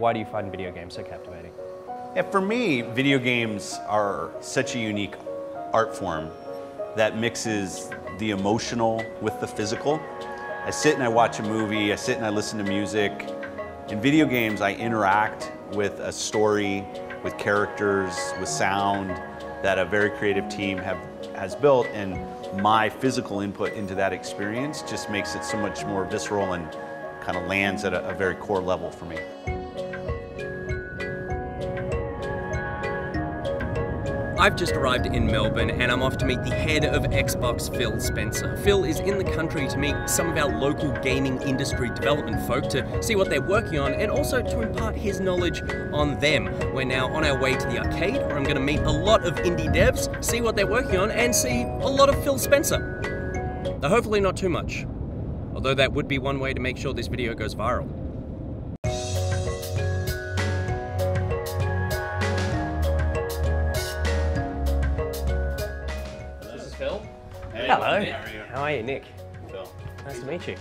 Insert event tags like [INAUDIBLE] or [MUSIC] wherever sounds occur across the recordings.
Why do you find video games so captivating? Yeah, for me, video games are such a unique art form that mixes the emotional with the physical. I sit and I watch a movie, I sit and I listen to music. In video games, I interact with a story, with characters, with sound that a very creative team have, has built, and my physical input into that experience just makes it so much more visceral and kind of lands at a, a very core level for me. I've just arrived in Melbourne and I'm off to meet the head of Xbox, Phil Spencer. Phil is in the country to meet some of our local gaming industry development folk to see what they're working on and also to impart his knowledge on them. We're now on our way to the arcade where I'm going to meet a lot of indie devs, see what they're working on, and see a lot of Phil Spencer. Though hopefully not too much. Although that would be one way to make sure this video goes viral. You, Nick? Phil. Nice to meet you.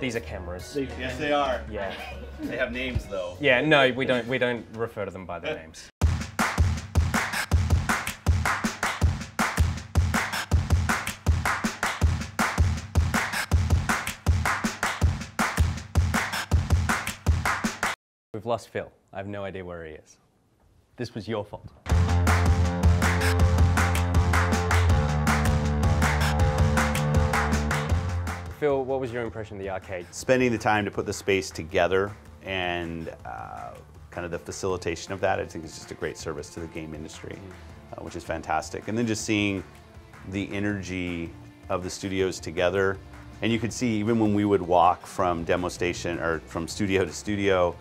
These are cameras. Yes, they are. Yeah. [LAUGHS] They have names though. Yeah, no, we don't we don't refer to them by their names. [LAUGHS] We've lost Phil. I have no idea where he is. This was your fault. Phil, what was your impression of the arcade? Spending the time to put the space together and uh, kind of the facilitation of that, I think is just a great service to the game industry, uh, which is fantastic. And then just seeing the energy of the studios together. And you could see even when we would walk from demo station or from studio to studio,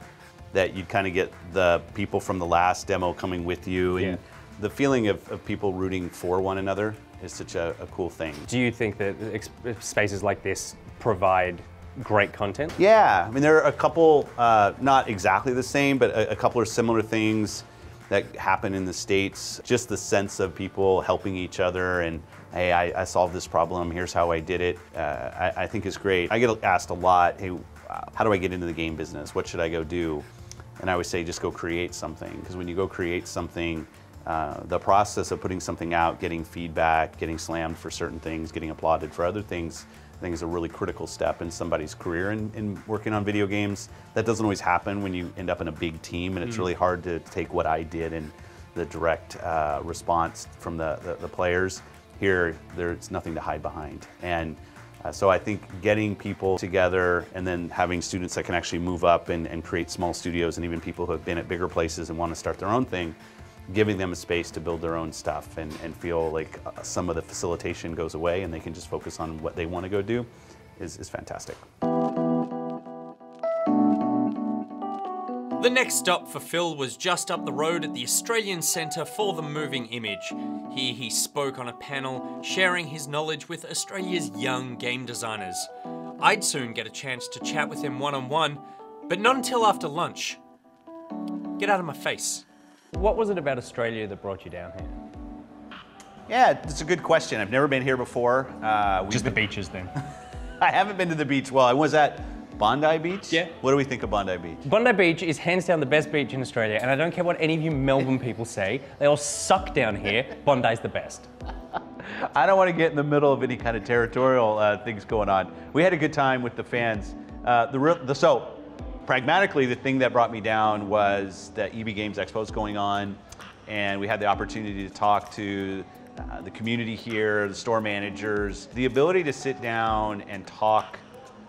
that you'd kind of get the people from the last demo coming with you. And Yeah. the feeling of, of people rooting for one another is such a, a cool thing. Do you think that spaces like this provide great content? Yeah, I mean, there are a couple, uh, not exactly the same, but a, a couple of similar things that happen in the States. Just the sense of people helping each other and, hey, I, I solved this problem, here's how I did it, uh, I, I think is great. I get asked a lot, hey, how do I get into the game business? What should I go do? And I always say, just go create something, because when you go create something, uh, the process of putting something out, getting feedback, getting slammed for certain things, getting applauded for other things, I think is a really critical step in somebody's career in, in working on video games. That doesn't always happen when you end up in a big team, and it's really hard to take what I did and the direct uh, response from the, the, the players. Here, there's nothing to hide behind. And uh, so I think getting people together and then having students that can actually move up and, and create small studios and even people who have been at bigger places and want to start their own thing, giving them a space to build their own stuff and, and feel like uh, some of the facilitation goes away and they can just focus on what they want to go do is, is fantastic. The next stop for Phil was just up the road at the Australian Centre for the Moving Image. Here he spoke on a panel sharing his knowledge with Australia's young game designers. I'd soon get a chance to chat with him one on one, but not until after lunch. Get out of my face. What was it about Australia that brought you down here? Yeah, it's a good question. I've never been here before. Uh, Just the been- beaches then. [LAUGHS] I haven't been to the beach. Well, I was at Bondi Beach. Yeah. What do we think of Bondi Beach? Bondi Beach is hands down the best beach in Australia, and I don't care what any of you Melbourne people say, they all suck down here. Bondi's the best. [LAUGHS] I don't want to get in the middle of any kind of territorial uh, things going on. We had a good time with the fans. Uh, the, real, the so pragmatically, the thing that brought me down was that EB Games Expo is going on, and we had the opportunity to talk to uh, the community here, the store managers, the ability to sit down and talk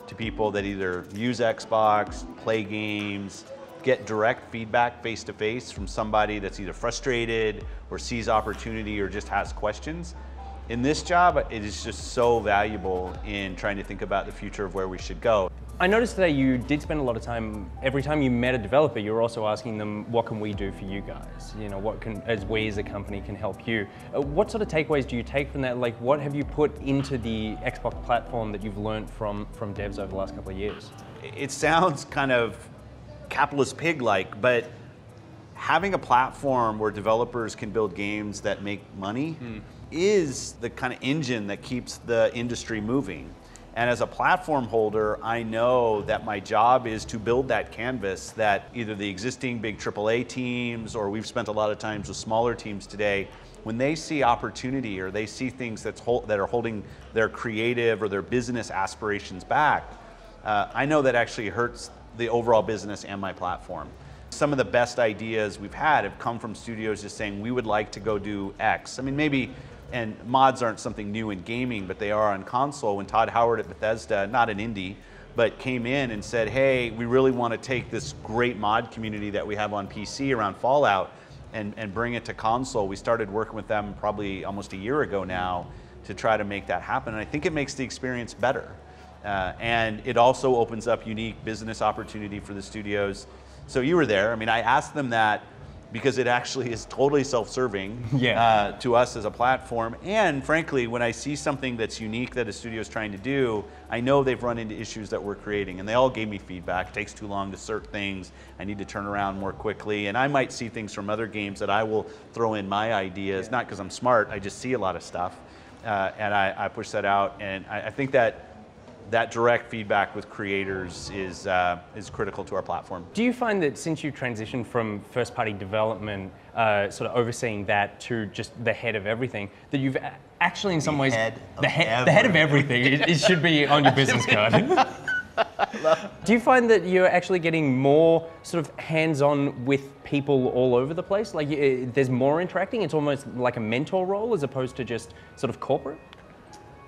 to people that either use Xbox, play games, get direct feedback face to face from somebody that's either frustrated or sees opportunity or just has questions. In this job, it is just so valuable in trying to think about the future of where we should go. I noticed today you did spend a lot of time, every time you met a developer, you were also asking them, what can we do for you guys? You know, what can, as we as a company can help you? Uh, what sort of takeaways do you take from that? Like, what have you put into the Xbox platform that you've learned from, from devs over the last couple of years? It sounds kind of capitalist pig like, but having a platform where developers can build games that make money is the kind of engine that keeps the industry moving. And as a platform holder, I know that my job is to build that canvas that either the existing big AAA teams or we've spent a lot of times with smaller teams today, when they see opportunity or they see things that's that are holding their creative or their business aspirations back, uh, I know that actually hurts the overall business and my platform. Some of the best ideas we've had have come from studios just saying, we would like to go do X. I mean, maybe and mods aren't something new in gaming, but they are on console. When Todd Howard at Bethesda, not an indie, but came in and said, hey, we really want to take this great mod community that we have on PC around Fallout and, and bring it to console. We started working with them probably almost a year ago now to try to make that happen. And I think it makes the experience better. Uh, and it also opens up unique business opportunity for the studios. So you were there. I mean, I asked them that because it actually is totally self-serving [LAUGHS] yeah. uh, to us as a platform. And frankly, when I see something that's unique that a studio is trying to do, I know they've run into issues that we're creating. And they all gave me feedback. It takes too long to cert things. I need to turn around more quickly. And I might see things from other games that I will throw in my ideas, yeah. not because I'm smart, I just see a lot of stuff. Uh, and I, I, push that out. And I, I think that that direct feedback with creators is, uh, is critical to our platform. Do you find that since you transitioned from first party development, uh, sort of overseeing that to just the head of everything, that you've actually in some the ways, head the, he- the head of everything, it, it should be on your business [LAUGHS] card. Do you find that you're actually getting more sort of hands-on with people all over the place? Like there's more interacting. It's almost like a mentor role as opposed to just sort of corporate.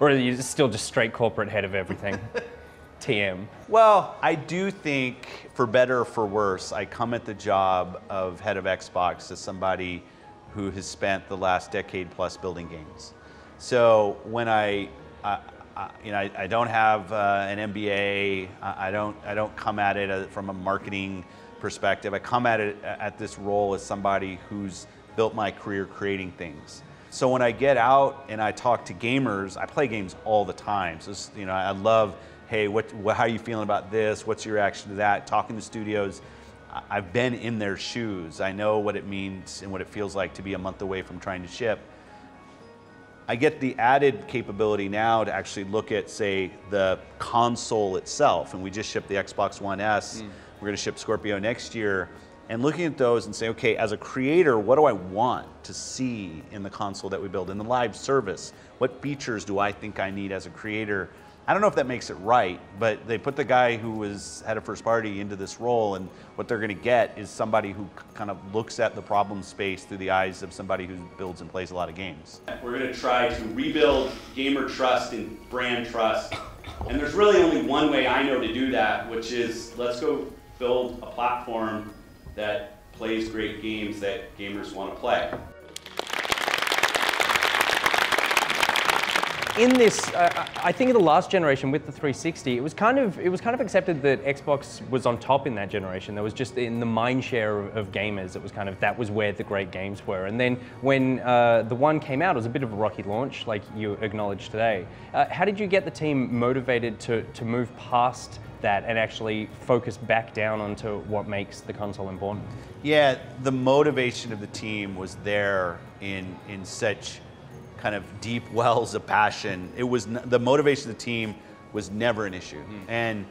Or are you still just straight corporate head of everything? [LAUGHS] TM. Well, I do think, for better or for worse, I come at the job of head of Xbox as somebody who has spent the last decade plus building games. So when I, uh, uh, you know, I, I don't have uh, an MBA. I don't, I don't come at it uh, from a marketing perspective. I come at it uh, at this role as somebody who's built my career creating things. So when I get out and I talk to gamers, I play games all the time. So you know, I love, hey, what, what, how are you feeling about this? What's your reaction to that? Talking to studios, I've been in their shoes. I know what it means and what it feels like to be a month away from trying to ship. I get the added capability now to actually look at, say, the console itself. And we just shipped the Xbox One S. Mm. We're going to ship Scorpio next year and looking at those and say, okay, as a creator, what do I want to see in the console that we build, in the live service? What features do I think I need as a creator? I don't know if that makes it right, but they put the guy who was head of first party into this role, and what they're going to get is somebody who kind of looks at the problem space through the eyes of somebody who builds and plays a lot of games. We're going to try to rebuild gamer trust and brand trust, and there's really only one way I know to do that, which is let's go build a platform that plays great games that gamers want to play. In this, uh, I think in the last generation with the 360, it was kind of it was kind of accepted that Xbox was on top in that generation. There was just in the mind share of, of gamers, it was kind of that was where the great games were. And then when uh, the one came out, it was a bit of a rocky launch, like you acknowledged today. Uh, how did you get the team motivated to to move past that and actually focus back down onto what makes the console important? Yeah, the motivation of the team was there in in such kind of deep wells of passion. It was the motivation of the team was never an issue, mm. and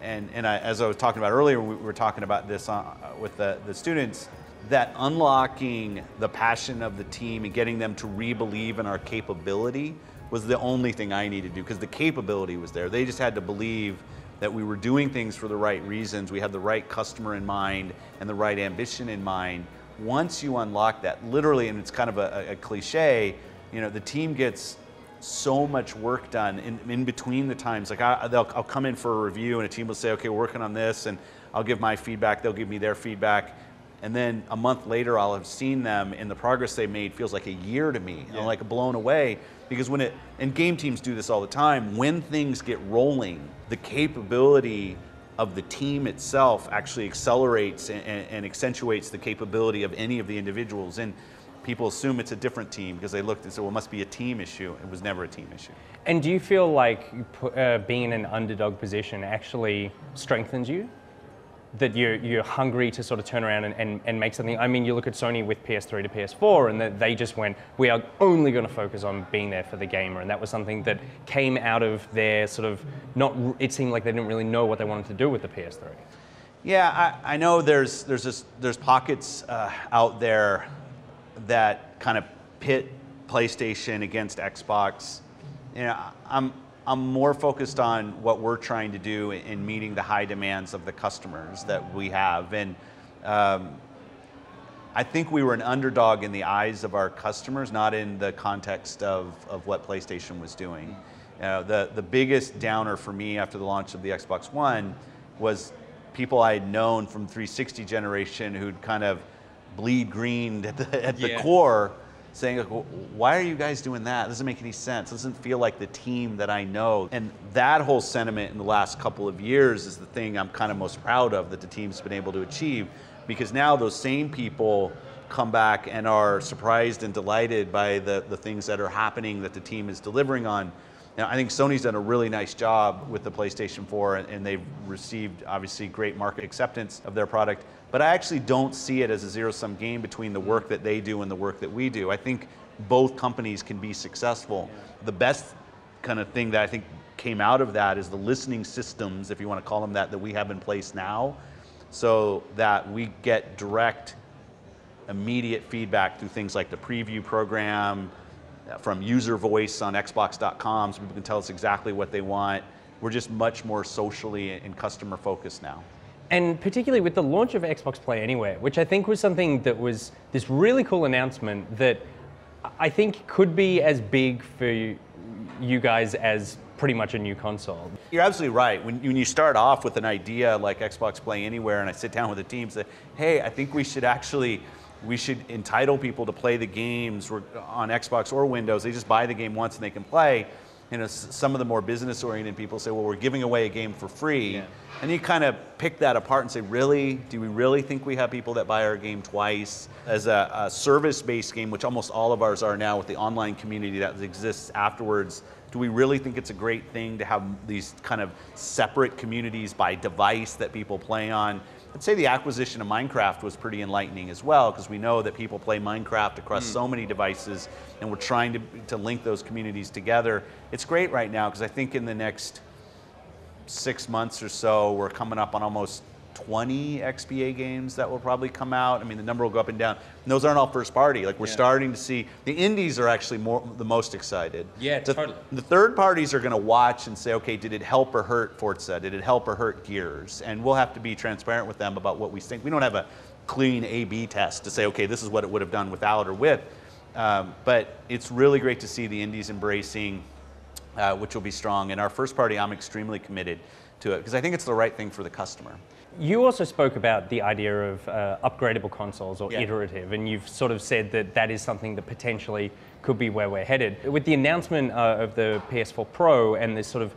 and and I, as I was talking about earlier, we were talking about this uh, with the the students. That unlocking the passion of the team and getting them to re-believe in our capability was the only thing I needed to do because the capability was there. They just had to believe that we were doing things for the right reasons, we had the right customer in mind and the right ambition in mind. Once you unlock that, literally, and it's kind of a, a cliche, you know, the team gets so much work done in, in between the times. Like I, will come in for a review and a team will say, okay, we're working on this, and I'll give my feedback, they'll give me their feedback. And then a month later, I'll have seen them, and the progress they made feels like a year to me. Yeah. I'm like blown away because when it, and game teams do this all the time, when things get rolling, the capability of the team itself actually accelerates and, and, accentuates the capability of any of the individuals. And people assume it's a different team because they looked and said, well, it must be a team issue. It was never a team issue. And do you feel like uh, being in an underdog position actually strengthens you? that you're, you're hungry to sort of turn around and, and, and make something. I mean, you look at Sony with PS3 to PS4, and that they just went, we are only going to focus on being there for the gamer. And that was something that came out of their sort of not, it seemed like they didn't really know what they wanted to do with the PS3. Yeah, I, I know there's, there's, this, there's pockets uh, out there that kind of pit PlayStation against Xbox. You know, I'm, I'm more focused on what we're trying to do in meeting the high demands of the customers that we have. And um, I think we were an underdog in the eyes of our customers, not in the context of, of what PlayStation was doing. You know, the, the biggest downer for me after the launch of the Xbox One was people I had known from 360 generation who'd kind of bleed green at the, at the yeah. core saying, why are you guys doing that? It doesn't make any sense. It doesn't feel like the team that I know. And that whole sentiment in the last couple of years is the thing I'm kind of most proud of that the team's been able to achieve because now those same people come back and are surprised and delighted by the, the things that are happening that the team is delivering on. Now, I think Sony's done a really nice job with the PlayStation 4 and, and they've received obviously great market acceptance of their product. But I actually don't see it as a zero sum game between the work that they do and the work that we do. I think both companies can be successful. The best kind of thing that I think came out of that is the listening systems, if you want to call them that, that we have in place now, so that we get direct, immediate feedback through things like the preview program, from user voice on Xbox.com, so people can tell us exactly what they want. We're just much more socially and customer focused now. And particularly with the launch of Xbox Play Anywhere, which I think was something that was this really cool announcement that I think could be as big for you guys as pretty much a new console. You're absolutely right. When, when you start off with an idea like Xbox Play Anywhere and I sit down with the team and say, hey, I think we should actually we should entitle people to play the games on Xbox or Windows. They just buy the game once and they can play. You know, some of the more business-oriented people say, "Well, we're giving away a game for free," yeah. and you kind of pick that apart and say, "Really? Do we really think we have people that buy our game twice as a, a service-based game, which almost all of ours are now, with the online community that exists afterwards?" Do we really think it's a great thing to have these kind of separate communities by device that people play on? I'd say the acquisition of Minecraft was pretty enlightening as well because we know that people play Minecraft across mm. so many devices and we're trying to, to link those communities together. It's great right now because I think in the next six months or so, we're coming up on almost 20 XPA games that will probably come out. I mean, the number will go up and down. And those aren't all first party. Like we're yeah. starting to see the indies are actually more the most excited. Yeah, the, totally. The third parties are going to watch and say, okay, did it help or hurt Forza? Did it help or hurt Gears? And we'll have to be transparent with them about what we think. We don't have a clean A/B test to say, okay, this is what it would have done without or with. Um, but it's really great to see the indies embracing, uh, which will be strong. And our first party, I'm extremely committed to it because I think it's the right thing for the customer. You also spoke about the idea of uh, upgradable consoles or yeah. iterative, and you've sort of said that that is something that potentially could be where we're headed. With the announcement uh, of the PS4 Pro and this sort of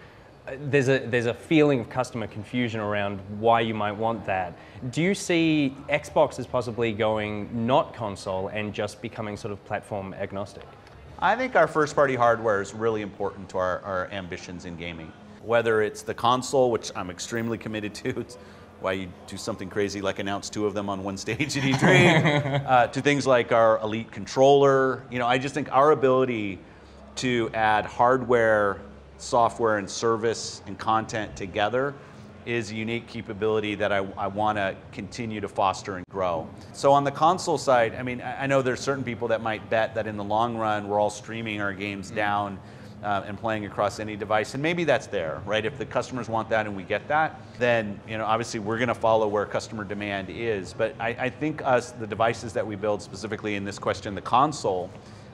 uh, there's a there's a feeling of customer confusion around why you might want that. Do you see Xbox as possibly going not console and just becoming sort of platform agnostic? I think our first party hardware is really important to our, our ambitions in gaming. Whether it's the console, which I'm extremely committed to, it's why you do something crazy like announce two of them on one [LAUGHS] stage at E3, uh, to things like our Elite controller. You know, I just think our ability to add hardware, software, and service and content together is a unique capability that I, I want to continue to foster and grow. So on the console side, I mean, I know there's certain people that might bet that in the long run, we're all streaming our games mm-hmm. down uh, and playing across any device. And maybe that's there, right? If the customers want that and we get that, then you know obviously we're going to follow where customer demand is. But I, I, think us, the devices that we build specifically in this question, the console,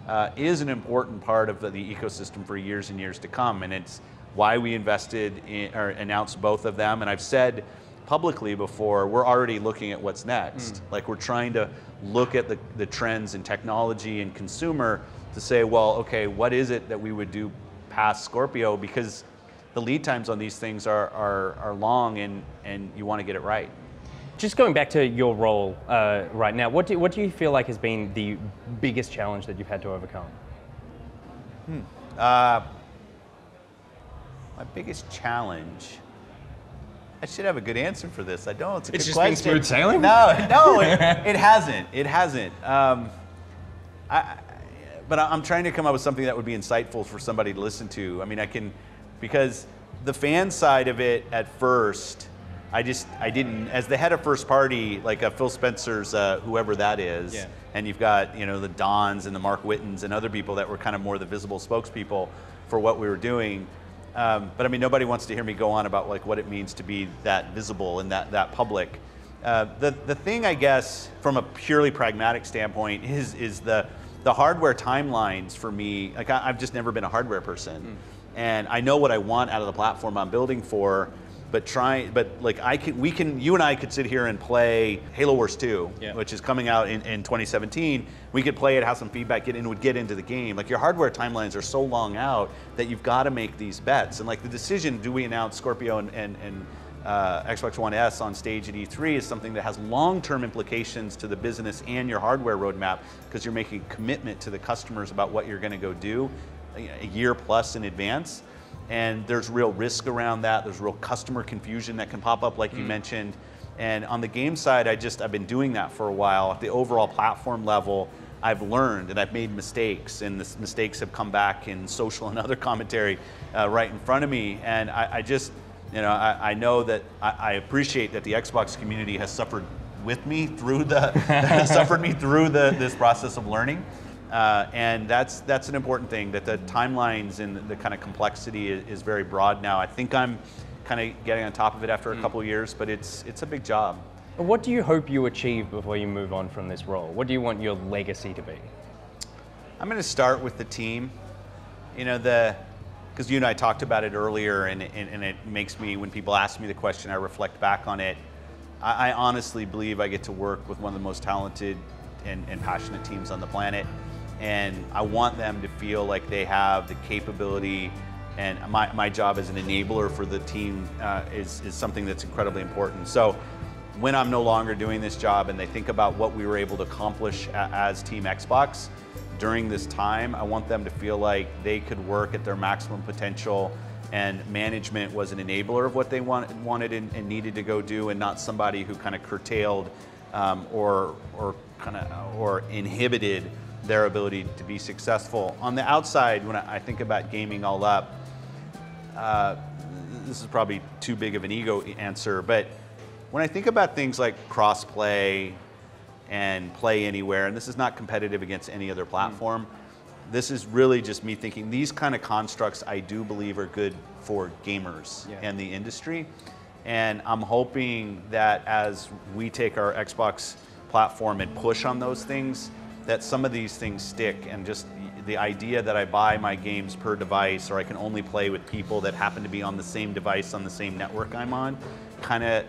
uh, is an important part of the, the, ecosystem for years and years to come. And it's why we invested in, or announced both of them. And I've said publicly before, we're already looking at what's next. Mm. Like we're trying to look at the, the trends in technology and consumer to say, well, okay, what is it that we would do past Scorpio? Because the lead times on these things are, are, are long and, and you want to get it right. Just going back to your role uh, right now, what do, what do you feel like has been the biggest challenge that you've had to overcome? Hmm. Uh, my biggest challenge I should have a good answer for this. I don't. It's a It's good just been question. smooth sailing? No, no, it, [LAUGHS] it hasn't. It hasn't. Um, I, but I'm trying to come up with something that would be insightful for somebody to listen to. I mean, I can, because the fan side of it at first, I just, I didn't, as the head of first party, like a Phil Spencer's, uh, whoever that is, Yeah. and you've got, you know, the Dons and the Marc Whittens and other people that were kind of more the visible spokespeople for what we were doing. Um, but I mean, nobody wants to hear me go on about like what it means to be that visible and that, that public. Uh, the, the thing, I guess, from a purely pragmatic standpoint, is, is the, the hardware timelines for me. Like, I, I've just never been a hardware person. Hmm. And I know what I want out of the platform I'm building for, but try, but like I can, we can, you and I could sit here and play Halo Wars 2, Yeah. which is coming out in, in 2017. We could play it, have some feedback, get in, would get into the game. Like your hardware timelines are so long out that you've got to make these bets. And like the decision, do we announce Scorpio and, and, and uh, Xbox One S on stage at E3 is something that has long-term implications to the business and your hardware roadmap because you're making a commitment to the customers about what you're going to go do a year plus in advance. And there's real risk around that. There's real customer confusion that can pop up, like you mentioned. And on the game side, I just I've been doing that for a while. At the overall platform level, I've learned and I've made mistakes, and the mistakes have come back in social and other commentary uh, right in front of me. And I, I just, you know, I, I know that I, I appreciate that the Xbox community has suffered with me through the [LAUGHS] suffered me through the this process of learning. Uh, and that's that's an important thing that the timelines and the kind of complexity is, is very broad now. I think I'm kind of getting on top of it after a couple of years, but it's it's a big job. What do you hope you achieve before you move on from this role? What do you want your legacy to be? I'm going to start with the team. You know, the because you and I talked about it earlier, and, and, and it makes me, when people ask me the question, I reflect back on it. I, I honestly believe I get to work with one of the most talented and, and passionate teams on the planet. And I want them to feel like they have the capability, and my, my job as an enabler for the team uh, is, is something that's incredibly important. So when I'm no longer doing this job and they think about what we were able to accomplish as Team Xbox during this time, I want them to feel like they could work at their maximum potential and management was an enabler of what they want, wanted and, and needed to go do and not somebody who kind of curtailed um, or, or kind of or inhibited their ability to be successful. On the outside, when I think about gaming all up, uh, this is probably too big of an ego answer, but when I think about things like crossplay and play anywhere, and this is not competitive against any other platform, this is really just me thinking these kind of constructs I do believe are good for gamers Yeah. and the industry. And I'm hoping that as we take our Xbox platform and push on those things, that some of these things stick and just the idea that I buy my games per device or I can only play with people that happen to be on the same device on the same network I'm on kind of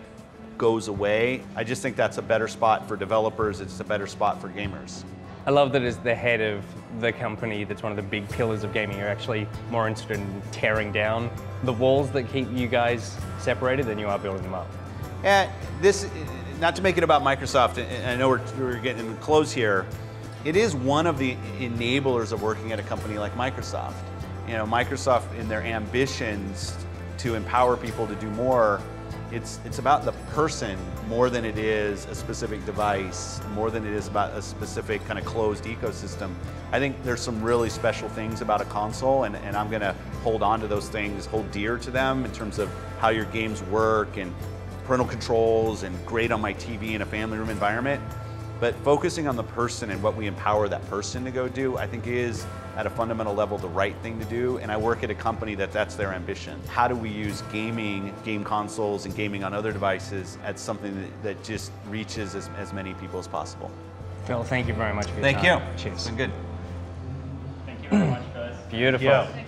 goes away. I just think that's a better spot for developers, it's a better spot for gamers. I love that as the head of the company that's one of the big pillars of gaming, you're actually more interested in tearing down the walls that keep you guys separated than you are building them up. Yeah, this, not to make it about Microsoft, and I know we're, we're getting close here, it is one of the enablers of working at a company like Microsoft. You know, Microsoft in their ambitions to empower people to do more, it's, it's about the person more than it is a specific device, more than it is about a specific kind of closed ecosystem. I think there's some really special things about a console, and, and I'm going to hold on to those things, hold dear to them in terms of how your games work and parental controls and great on my TV in a family room environment. But focusing on the person and what we empower that person to go do, I think is at a fundamental level the right thing to do. And I work at a company that that's their ambition. How do we use gaming, game consoles, and gaming on other devices as something that, that just reaches as, as many people as possible? Phil, thank you very much for your Thank time. you. Cheers. It's been good. Thank you very hmm. much, guys. Beautiful. Yeah.